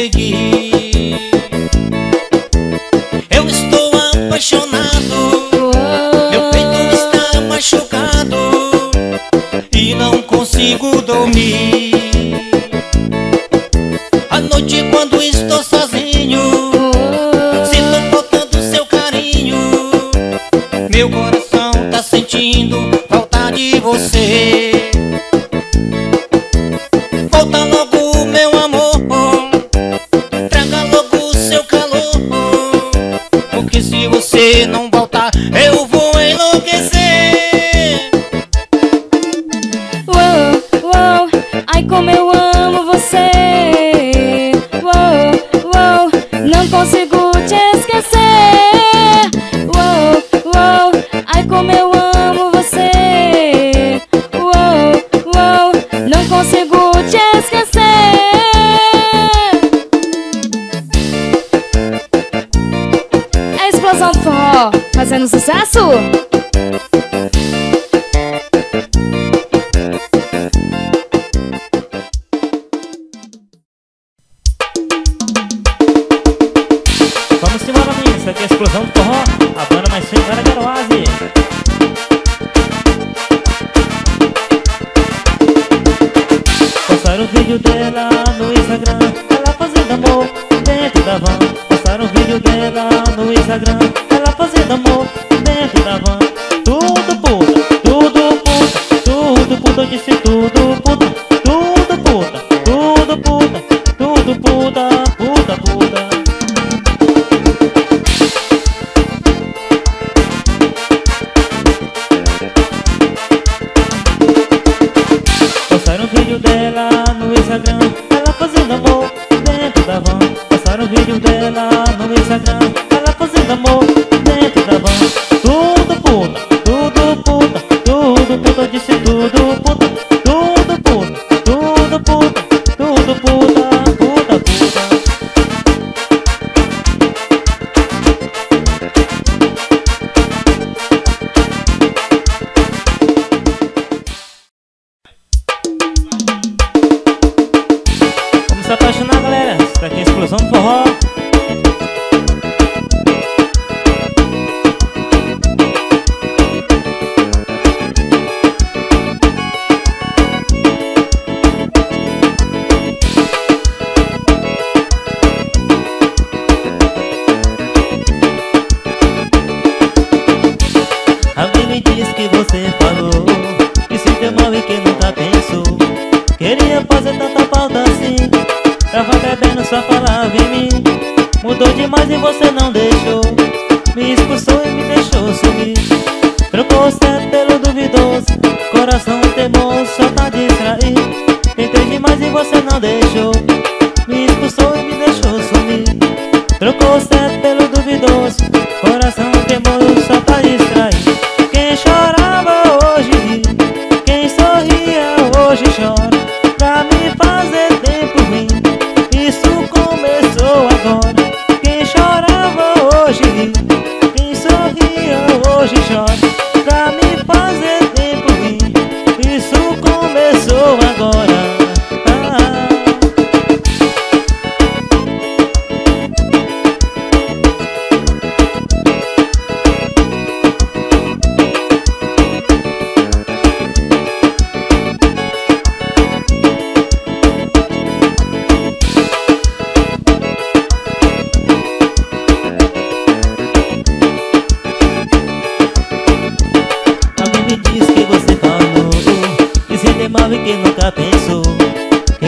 conseguir Pra quem é explosão do forró.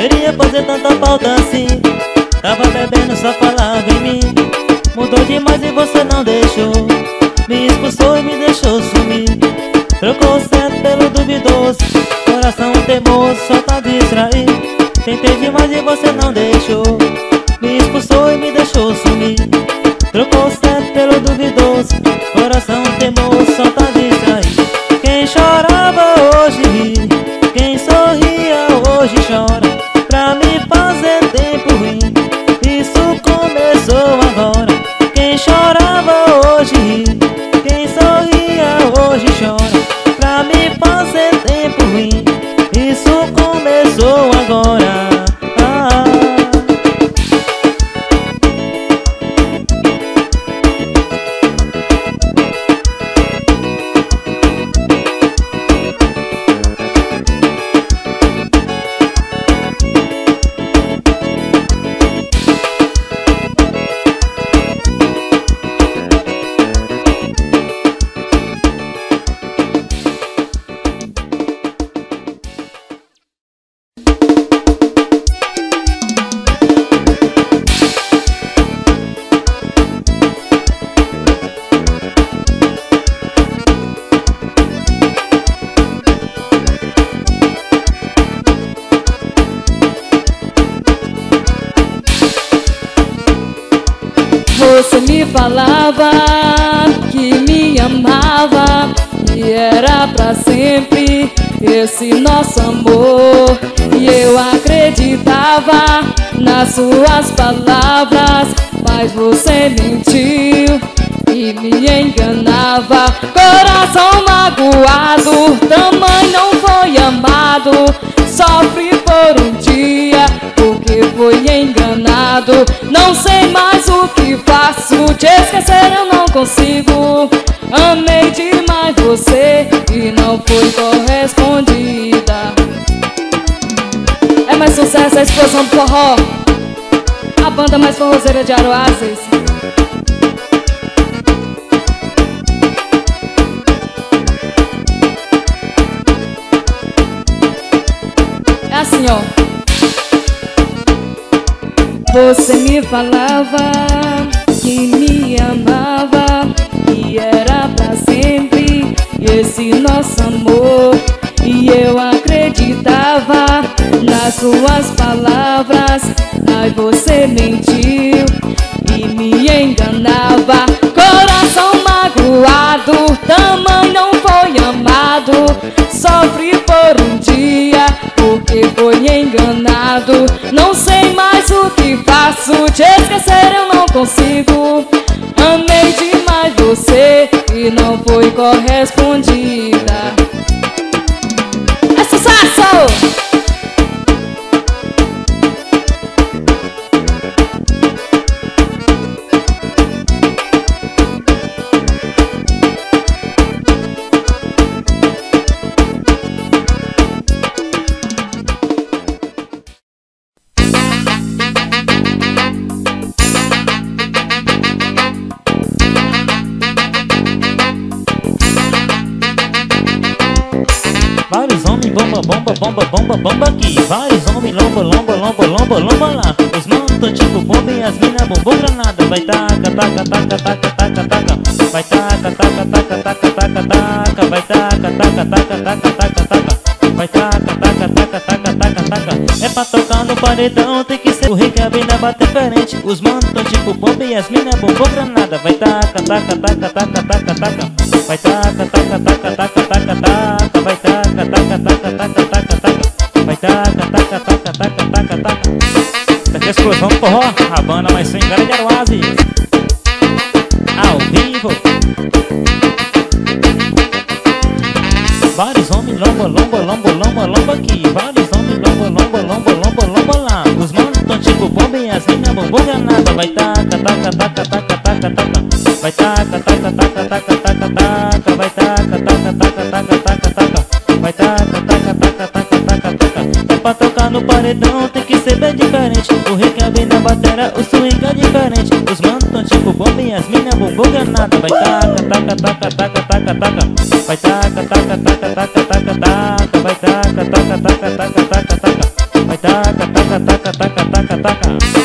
Queria fazer tanta falta assim. Tava bebendo, só falava em mim. Mudou demais e você não deixou. Me expulsou e me deixou sumir. Trocou o certo pelo duvidoso. Coração teimoso, só pra distrair. Tentei demais e você não deixou. Você me falava que me amava e era pra sempre esse nosso amor. E eu acreditava nas suas palavras, mas você mentiu e me enganava. Coração magoado, também não foi amado. Sofre por um dia, porque foi enganado. Não sei mais o que faço, te esquecer eu não consigo. Amei demais você e não foi correspondida. É mais sucesso a explosão do forró. A banda mais forrozeira de Aroazes. Ó. Você me falava que me amava, que era pra sempre esse nosso amor. E eu acreditava nas suas palavras, mas você mentiu e me enganava. Coração magoado, também não foi amado. Sofre por um dia, porque foi enganado. Não sei mais o que faço, te esquecer eu não consigo. Amei demais você e não foi correspondida. Diferente Os manos tão tipo bomba e as mina bombom granada Vai taca, taca, taca, taca, taca, taca Vai taca, taca, taca, taca, taca, taca Vai taca, taca, taca, taca, taca, taca Vai taca, taca, taca, taca, taca, taca Daqui a explosão do forró, a banda mais swingada de Aroazes Ao vivo Vários homens lomba, lomba, lomba, lomba, lomba aqui batera, o swing é diferente Os manos tão tipo bomba e as minas bombom granada Vai taca, taca, taca, taca, taca, taca Vai taca, taca, taca, taca, taca, taca Vai taca, taca, taca, taca, taca, taca Vai taca, taca, taca, taca, taca, taca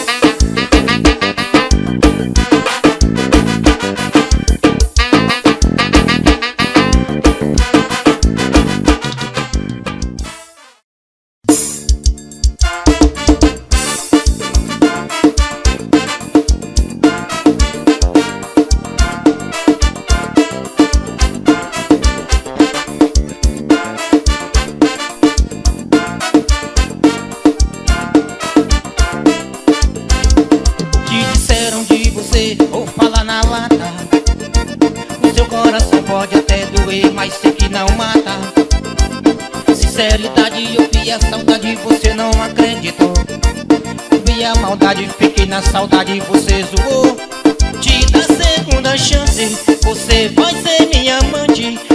não acreditou. Vi a maldade, fiquei na saudade, você zoou. Te dá segunda chance, você vai ser minha amante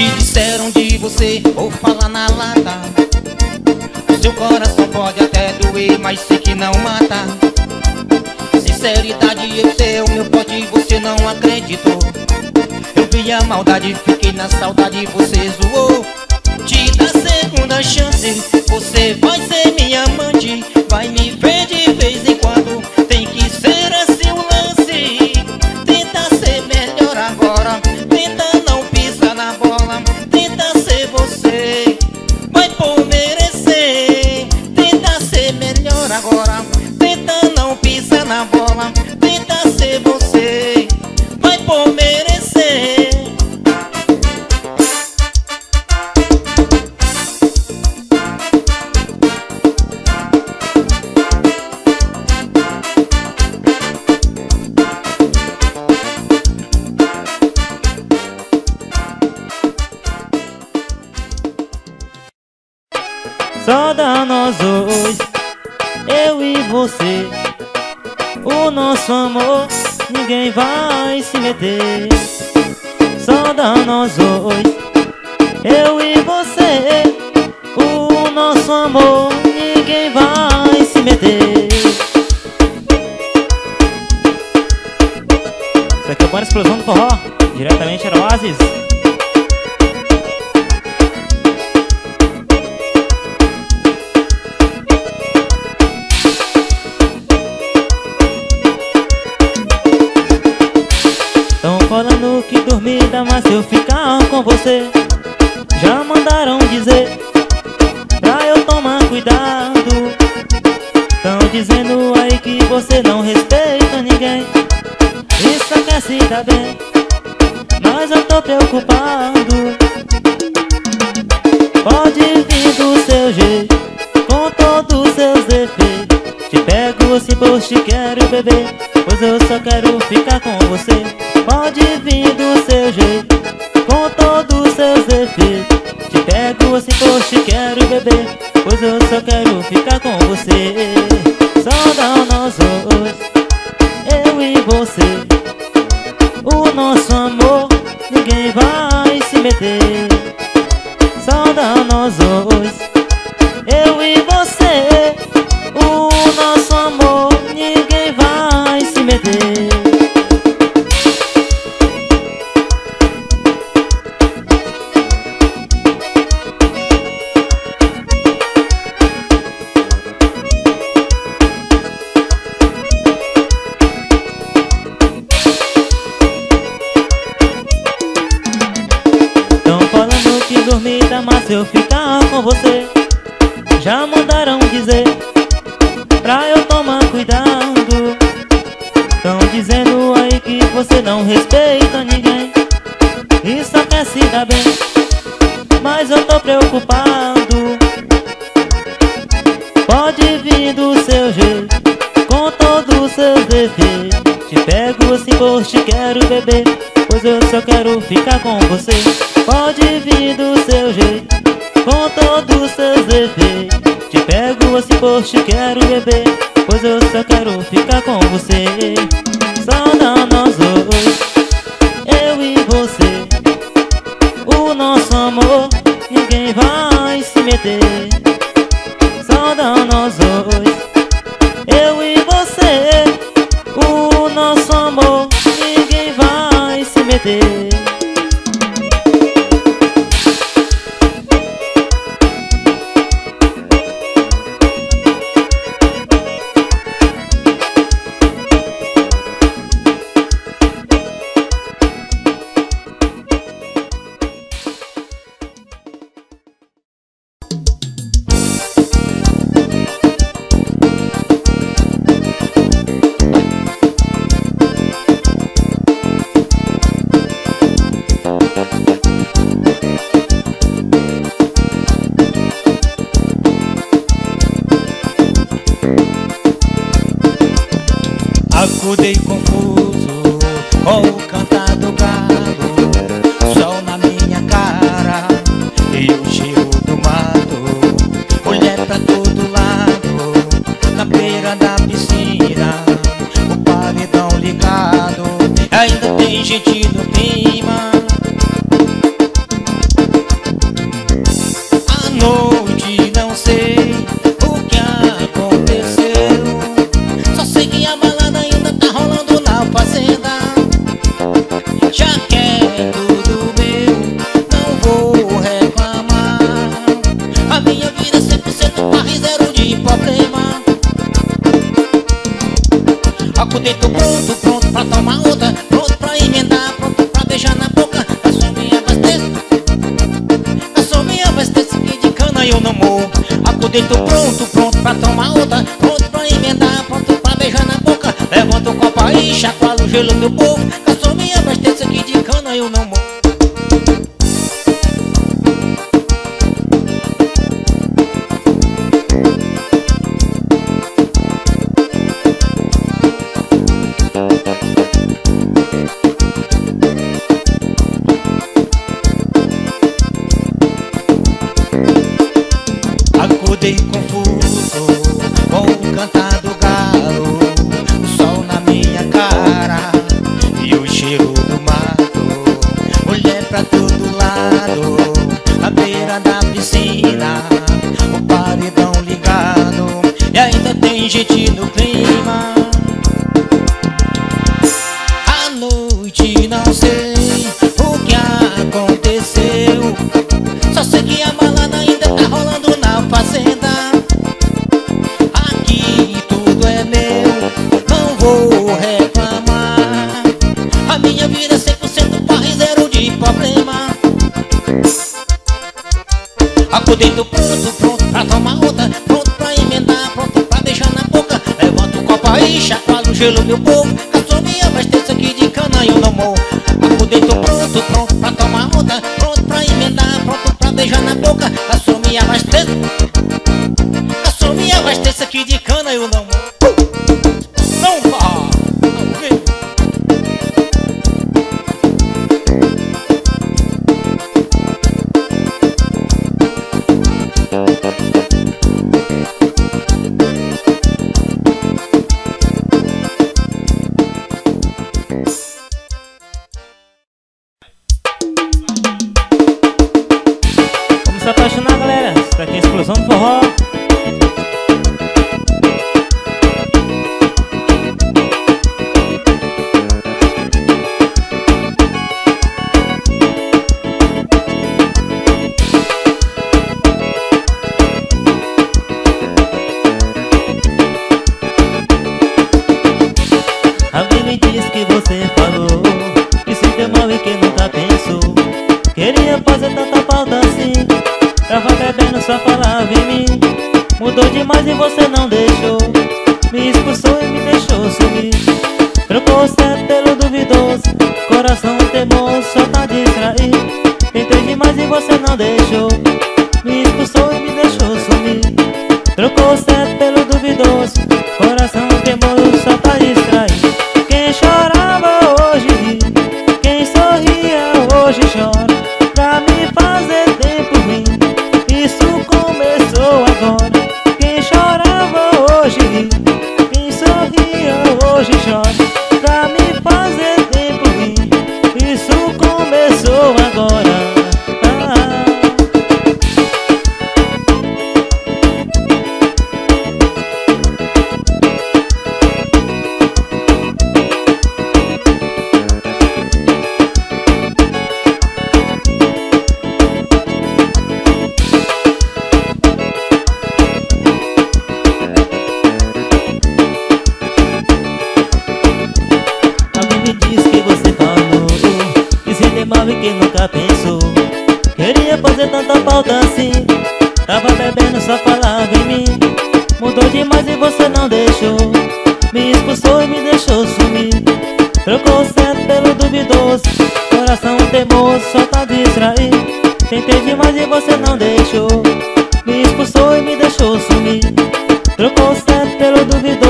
Te disseram de você, vou falar na lata. Seu coração pode até doer, mas sei que não mata. Sinceridade, eu sei o meu pote, você não acreditou. Eu vi a maldade, fiquei na saudade, você zoou. Te dá segunda chance, você vai ser minha amante. Vai me ver de vez em quando, tem que ser assim o lance. Tenta ser melhor agora, que dormida, mas se eu ficar com você. Já mandaram dizer Pra eu tomar cuidado. Tão dizendo aí que você não respeita ninguém. Isso quer se dar bem Mas eu tô preocupado. Pode vir do seu jeito Com todos os seus defeitos. Te pego se por te quero beber Pois eu só quero ficar com você Pode vir do seu jeito Com todos os seus defeitos. Te pego se por te quero beber Pois eu só quero ficar com você. Só dá nós dois Eu e você. O nosso amor Ninguém vai se meter. Só dá nós dois Pode vir do seu jeito Com todos os seus defeitos Te pego assim por te quero beber Pois eu só quero ficar com você. Pode vir do seu jeito Com todos os seus defeitos Te pego assim por te quero beber Pois eu só quero ficar com você. Só dá nós dois Eu e você. O nosso amor Ninguém vai se meter Dá nós dois Eu e você O nosso amor Ninguém vai se meter minha vida é 100% corre zero de problema. Acordei do pronto, pronto pra tomar outra Pronto pra emendar, pronto pra deixar na boca. Levanto o copo aí, chacoalho o gelo meu povo. Gastou minha abastece aqui de cana eu não morro. Acordei do pronto, pronto pra tomar outra Pronto pra emendar, pronto pra beijar na boca. Gastou minha abastece Gastou minha abastece aqui de cana eu não morro. some for sabe que nunca pensou. Queria fazer tanta falta assim. Tava bebendo, só falava em mim. Mudou demais e você não deixou. Me expulsou e me deixou sumir. Trocou certo pelo duvidoso. Coração teimoso, só tá distraído Tentei demais e você não deixou. Me expulsou e me deixou sumir. Trocou certo pelo duvidoso.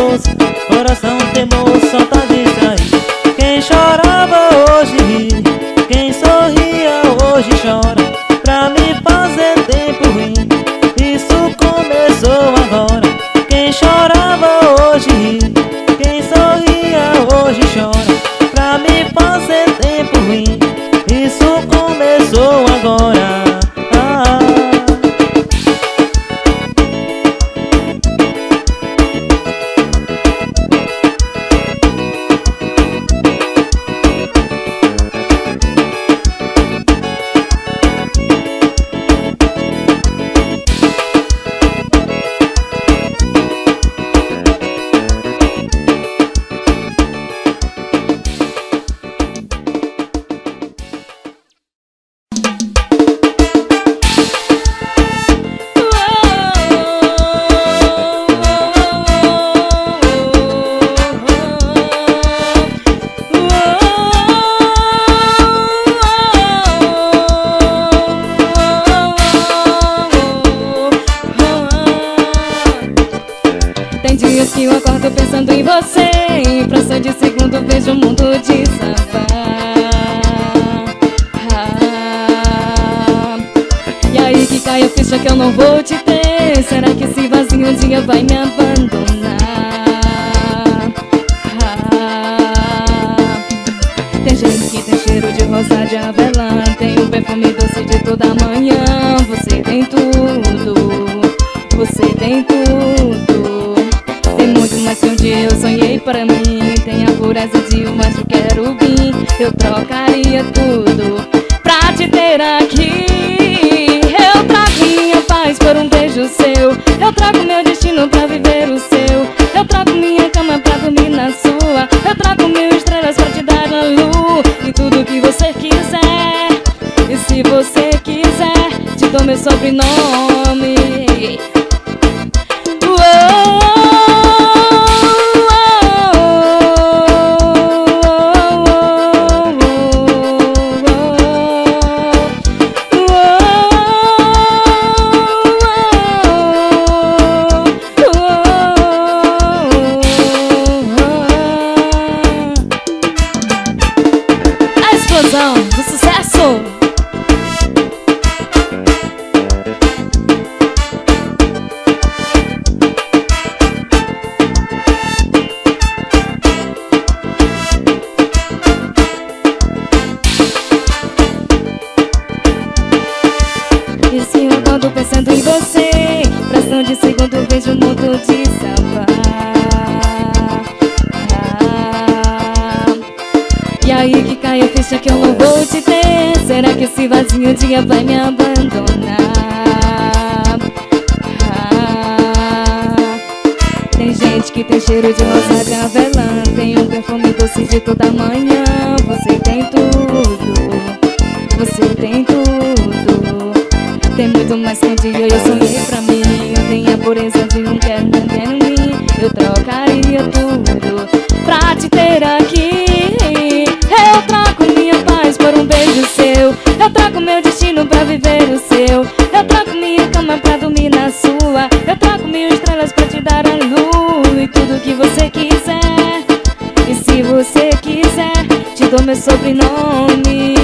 que eu acordo pensando em você. E pra só de segundo vejo o mundo desabar ah, E aí que cai a ficha que eu não vou te ter? Será que esse vazio um dia vai me abandonar? Ah, tem gente que tem cheiro de rosa de avelã Tem o um perfume doce de toda manhã. Você tem tudo, você tem tudo. Mais que um dia eu sonhei pra mim Tem a pureza de um anjo querubim Eu trocaria tudo pra te ter aqui. Eu trago minha paz por um beijo seu Eu trago meu destino pra viver o seu Eu trago minha cama pra dormir na sua Eu trago mil estrelas pra te dar a luz E tudo que você quiser. E se você quiser Te dou meu sobrenome pensando em você. Fração de segundo vejo o mundo desabar E aí que cai a ficha que eu não vou te ter. Será que esse vazio um dia vai me abandonar? Tem gente que tem cheiro de rosa de avelã. Tem um perfume doce de toda manhã. Você tem gosto, mas que dia eu sonhei pra mim Eu tenho a pureza de não quero ninguém quero mim Eu trocaria tudo pra te ter aqui. Eu troco minha paz por um beijo seu Eu troco meu destino pra viver o seu Eu troco minha cama pra dormir na sua Eu troco mil estrelas pra te dar a lua E tudo que você quiser. E se você quiser, te dou meu sobrenome.